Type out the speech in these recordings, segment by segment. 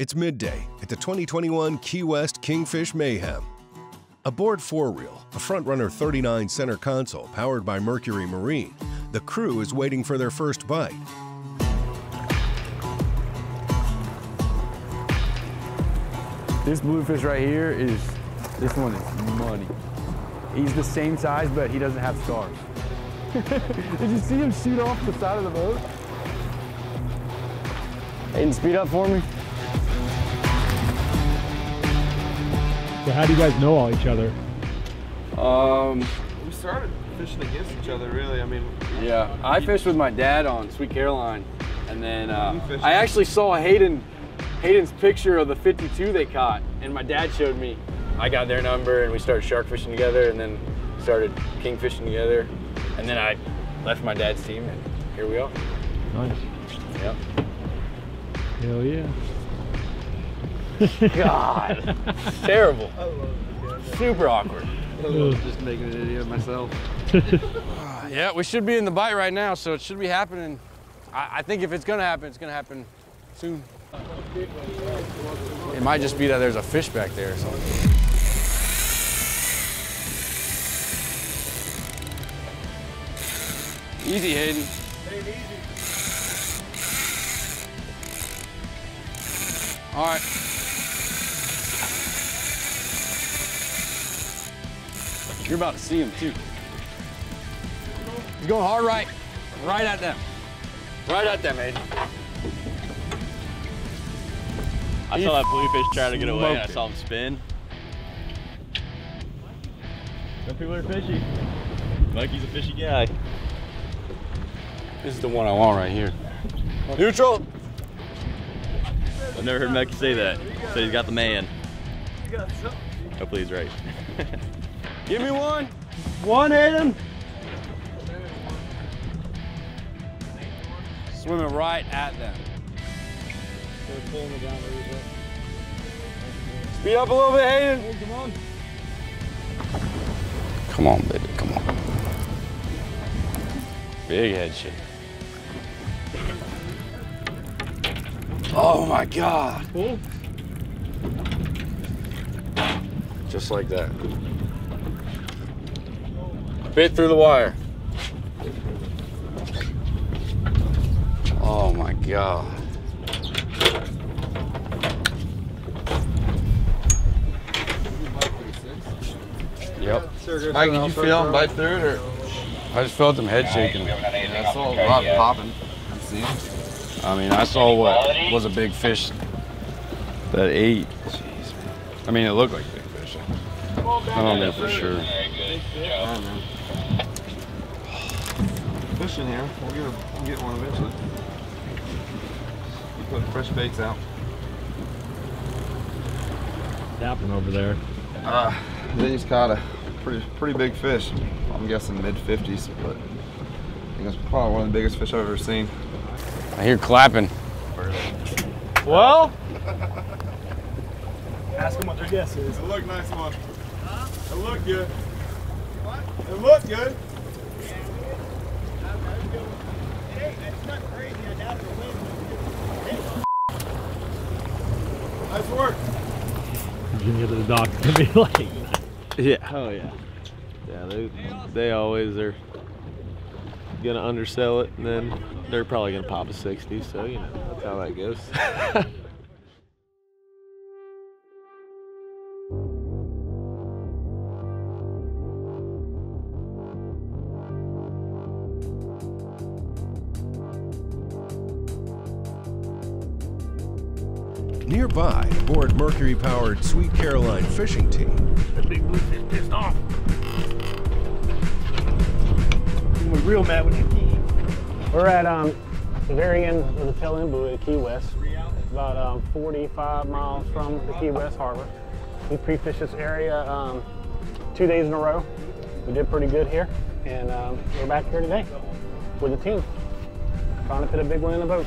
It's midday at the 2021 Key West Kingfish Mayhem. Aboard Four Reel, a Frontrunner 39 center console powered by Mercury Marine, the crew is waiting for their first bite. This bluefish right here is, this one is money. He's the same size, but he doesn't have scars. Did you see him shoot off the side of the boat? Aiden, speed up for me. So how do you guys know all each other? Um, We started fishing against each other, really. I mean, yeah, I fished with my dad on Sweet Caroline, and then uh, I actually saw Hayden, Hayden's picture of the 52 they caught, and my dad showed me. I got their number, and we started shark fishing together, and then started king fishing together, and then I left my dad's team, and here we are. Nice. Yep. Hell yeah. God, terrible. Super awkward. just making an idiot of myself. Yeah, we should be in the bite right now, so it should be happening. I, I think if it's gonna happen, it's gonna happen soon. It might just be that there's a fish back there or something. Easy, Hayden. All right. You're about to see him too. He's going hard right, right at them. Right at them, Aiden. I saw that bluefish try to get away and I saw him spin. Some people are fishy. Mikey's a fishy guy. This is the one I want right here. Neutral. I've never heard Mikey say that. So he's got the man. Hopefully he's right. Give me one. One, Aiden. Swimming right at them. Speed up a little bit, Hayden. come on. Come on, baby, come on. Big head shake. Oh my God. Cool. Just like that. Bit through the wire. Oh my God. Yep. Mike, did you feel him bite through it, or? I just felt them head shaking. I saw a lot popping. See? I mean, I saw what was a big fish that ate. I mean, it looked like a big fish. I don't know for sure. Fishing here. We'll get, a, we'll get one eventually. You put fresh baits out. Happening over there. Uh, then he's caught a pretty pretty big fish. I'm guessing mid 50s, but I think it's probably one of the biggest fish I've ever seen. I hear clapping. Well. Ask them what their guess is. It looked nice one. It looked good. What? It looked good. Work. Virginia to the doc's gonna be like, Yeah. Oh yeah. Yeah. They they always are gonna undersell it, and then they're probably gonna pop a sixty. So you know that's how that goes. aboard Mercury powered Sweet Caroline fishing team, the big bluefish pissed off. We're real mad when you key. We're at um, the very end of the tail end buoy at Key West. about um, 45 miles from the Key West Harbor. We pre-fished this area um, two days in a row. We did pretty good here, and um, we're back here today with the team, trying to put a big one in the boat.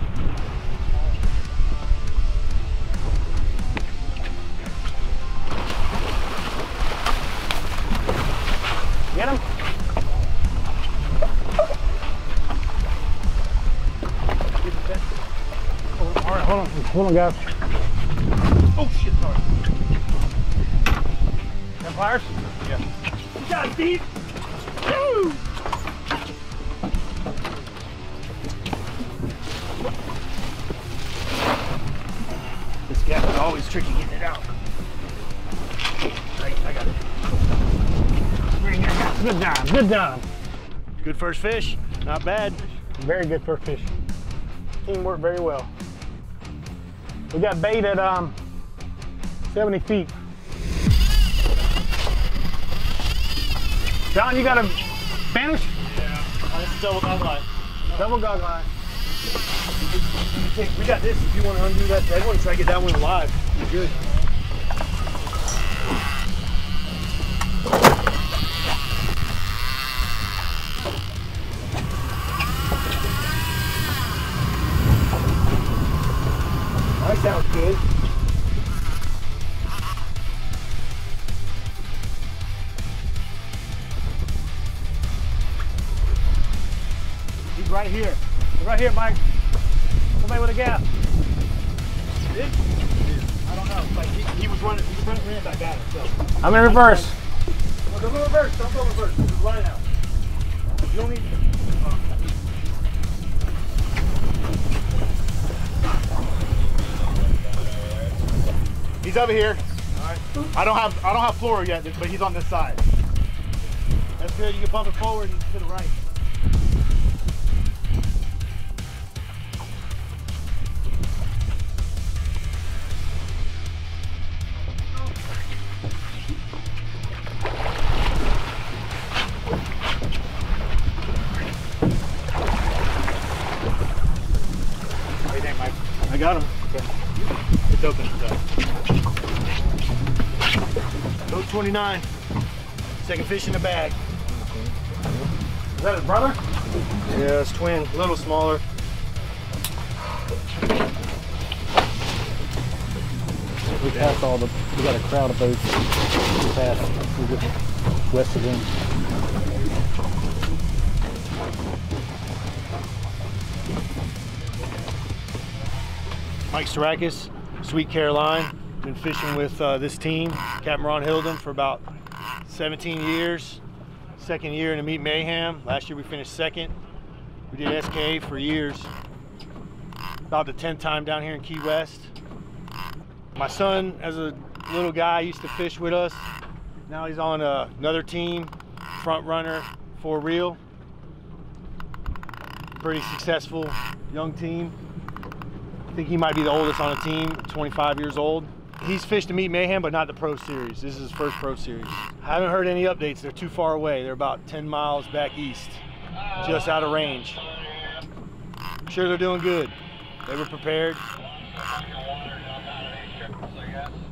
hold on, guys. Oh shit, sorry. Got pliers? Yeah. You got it, Steve. Woo! This gap is always tricky getting it out. I, I got it. Bring it out. Good job, good job. Good first fish. Not bad. Very good first fish. Team worked very well. We got bait at um, 70 feet. John, you got a Spanish? Yeah. This is double dog line. Double gog line. We got this if you want to undo that dead one, try to get that one alive. You're good. Here, Mike. Somebody with a gap. I don't know. Like he, he was running. He was running ran back at it. So. I'm in reverse. Well, don't go reverse. Don't go reverse. Just line out. You don't need. He's over here. I don't have I don't have floor yet, but he's on this side. That's good. You can bump it forward and to the right. 49. Second fish in the bag. Is that his brother? Yeah, it's twin, a little smaller. We passed all the, we got a crowd of boats. We passed, west of them. Mike Sarakis, Sweet Caroline. Been fishing with uh, this team, Captain Ron Hilden, for about 17 years. Second year in the Meat Mayhem. Last year we finished second. We did SK for years. About the 10th time down here in Key West. My son, as a little guy, used to fish with us. Now he's on uh, another team, front runner, Four Reel. Pretty successful young team. I think he might be the oldest on the team, 25 years old. He's fished the Meat Mayhem, but not the Pro Series. This is his first Pro Series. I haven't heard any updates. They're too far away. They're about 10 miles back east, just out of range. I'm sure they're doing good. They were prepared.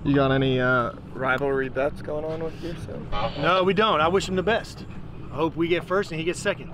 You got any uh, rivalry bets going on with you? So? No, we don't. I wish him the best. I hope we get first and he gets second.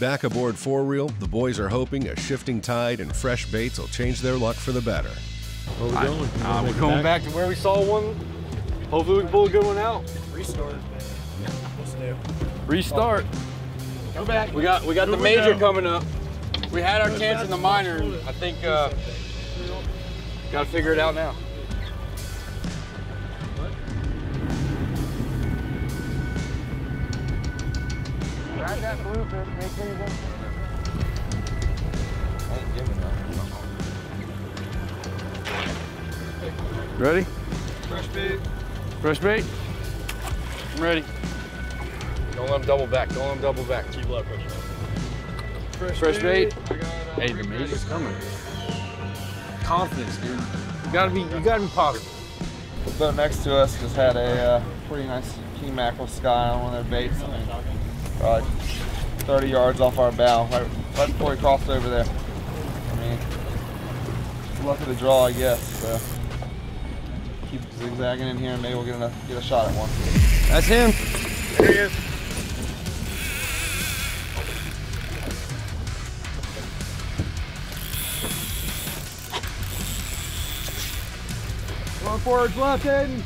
Back aboard four reel, the boys are hoping a shifting tide and fresh baits will change their luck for the better. Where we going? You Uh, wanna we're going back to where we saw one. Hopefully we can pull a good one out. Restart. What's new? Restart. Go back. We got we got the Go major down. coming up. We had our chance in the minor. I think uh, got to figure it out now. Grab that blueprint, make sure you don't. Ready? Fresh bait. Fresh bait? I'm ready. Don't let them double back. Don't let them double back. Keep blood pressure. Fresh, Fresh bait. I got, uh, Hey, the major's coming. Confidence, dude. You gotta be, you gotta be positive. The boat next to us just had a uh, pretty nice king mackerel sky on one of their baits. I mean, probably 30 yards off our bow, right, right before we crossed over there. I mean, luck of the draw, I guess. So keep zigzagging in here, and maybe we'll get a get a shot at one. That's him. There he is. Going forwards, left, Aiden.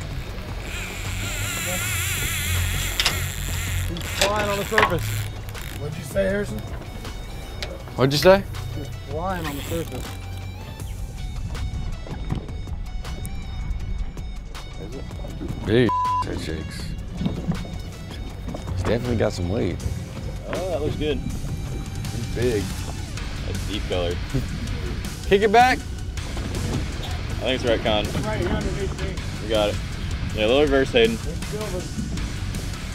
He's flying on the surface. What'd you say, Harrison? What'd you say? Flying on the surface. Big head shakes. He's definitely got some weight. Oh, that looks good. He's big. That's deep color. Kick it back. I think it's the right con. Right here underneath me. We got it. Yeah, a little reverse, Hayden. It's still the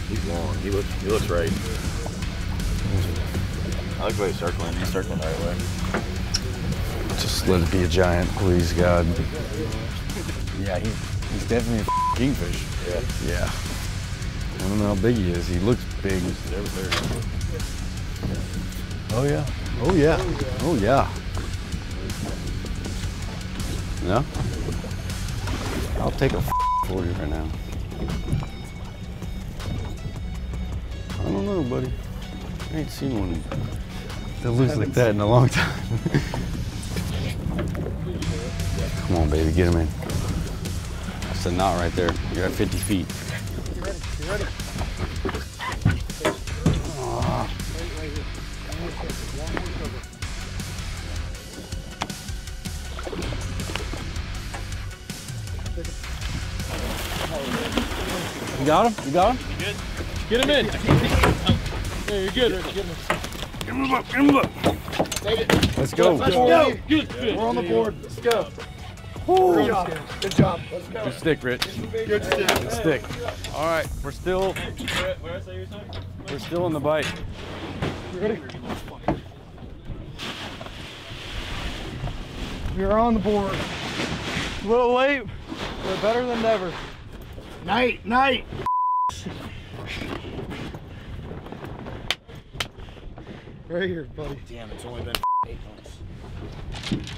He's long. He looks. He looks right. I like the way he's circling. He's circling the right way. Just let it be a giant, please, God. Yeah, he, he's definitely a kingfish. Yeah. Yeah. I don't know how big he is. He looks big. There, there. Oh yeah. Oh yeah. Oh yeah. No? I'll take a for you right now. I don't know, buddy. I ain't seen one that looks like that in a long time. Come on, baby, get him in. That's a knot right there. You're at 50 feet. You got him? You got him? Get him in. Yeah, you're good. Rick. Get him. Let's go. Let's go. good We're on the board. Let's go. Good job. Good job. Let's go. Good stick, Rich. Good stick. Good stick. All right, we're still we're still in the bite. You ready? We're on the board. A little late. We're better than ever. Night, night. Right here, buddy. Damn, it's only been eight months.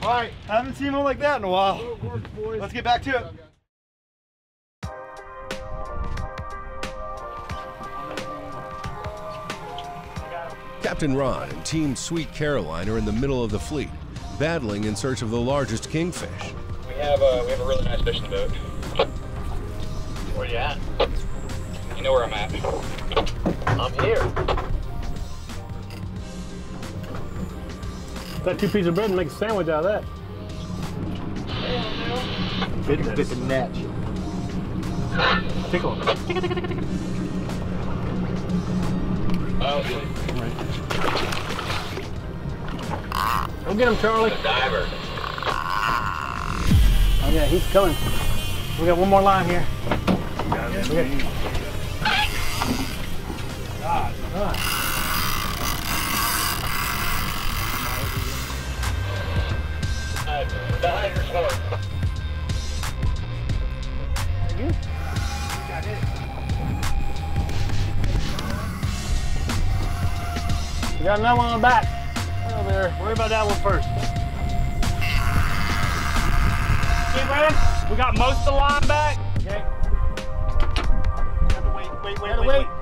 All right, I haven't seen one like that in a while. Let's get back to it. Captain Ron and Team Sweet Caroline are in the middle of the fleet, battling in search of the largest kingfish. We have a we have a really nice fishing boat. Where you at? You know where I'm at. I'm here. Got two pieces of bread and make a sandwich out of that. Bit, bit the net. Tickle. Oh, Go get him, Charlie. diver. Oh yeah, he's coming. We got one more line here. Okay. Hard. We got another one on the back. Over there. Worry about that one first. Okay, Brandon? We got most of the line back. Okay. Wait, wait, wait, wait, wait.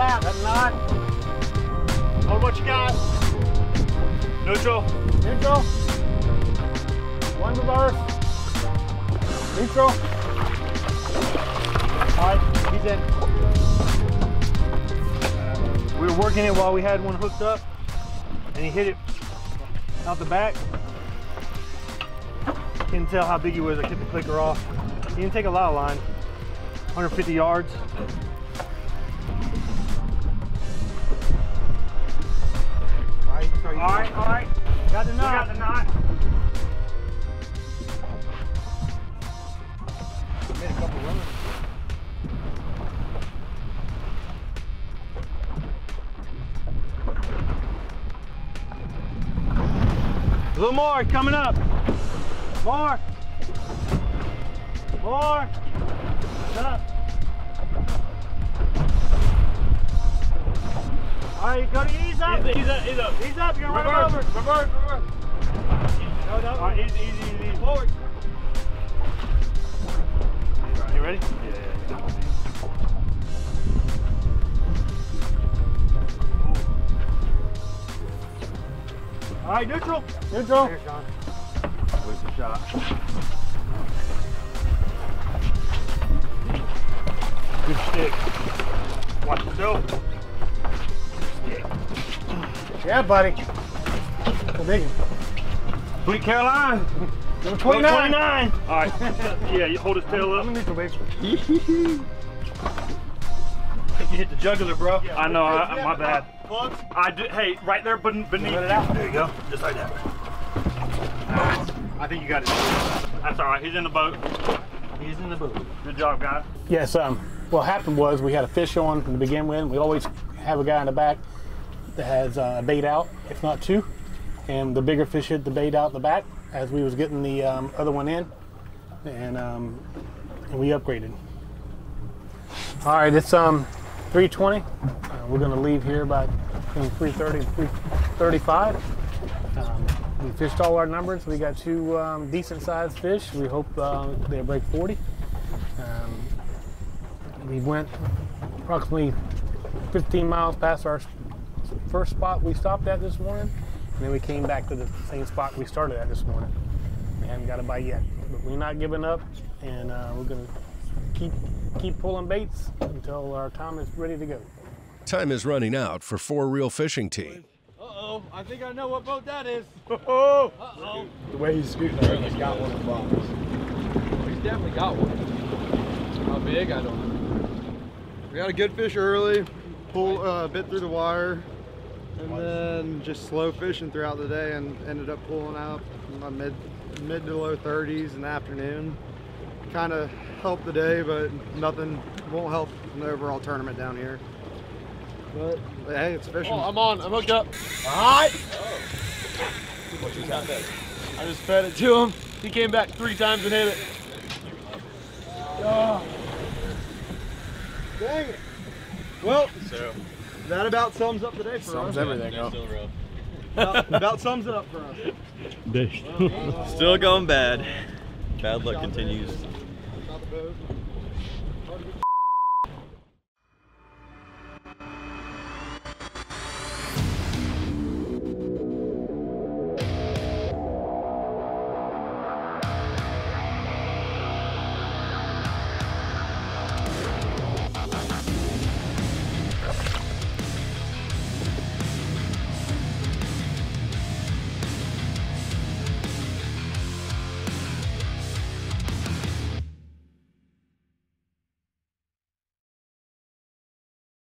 Lap. That knot. Hold what you got. Neutral. Neutral. One reverse. Neutral. All right, he's in. We were working it while we had one hooked up, and he hit it out the back. Couldn't tell how big he was. I kept the clicker off. He didn't take a lot of line. 150 yards. All right, all right. Got the knot. Got the knot. Made a couple runs. A little more coming up. More. More. Up. Ease up. he's up, ease up. You're run him over. Reverse, reverse. No, no. All right, easy, easy, easy. Forward. You ready? Yeah, yeah, All right, neutral. Neutral. Here, Sean. Waste the shot. Good stick. Watch yourself. Yeah, buddy. Go big. Sweet Caroline. Number 29. 29. All right. yeah, you hold his tail up. Neutral, baby. I think you hit the jugular, bro. I know, I, I- my bad. Plugs. I do, hey, right there beneath. Let it out. There you go. Just like that. I think you got it. That's all right. He's in the boat. He's in the boat. Good job, guys. Yes, um, what happened was we had a fish on to begin with. We always have a guy in the back that has uh, a bait out, if not two. And the bigger fish hit the bait out the back as we was getting the um, other one in. And, um, and we upgraded. All right, it's um, 320. Uh, we're gonna leave here about between 330 and 335. Um, we fished all our numbers. We got two um, decent sized fish. We hope uh, they'll break 40. Um, we went approximately 15 miles past our first spot we stopped at this morning, and then we came back to the same spot we started at this morning. We haven't got a bite yet, but we're not giving up, and uh, we're gonna keep keep pulling baits until our time is ready to go. Time is running out for Four Reel Fishing Team. Uh-oh, I think I know what boat that is. Oh. Uh-oh. The way he's scooting, I think he's got one of the bombs. He's definitely got one. How big? I don't know. We got a good fish early, pull uh, bit through the wire, and then just slow fishing throughout the day, and ended up pulling out in my mid mid to low 30s in the afternoon. Kind of helped the day, but nothing won't help in the overall tournament down here. But, but hey, it's fishing. Oh, I'm on. I'm hooked up. All right. What you got there? I just fed it to him. He came back three times and hit it. Oh. Dang it. Well, So, that about sums up the day for Sums us. everything up. about, about sums it up for us. Still going bad. Bad luck continues. Not the boat.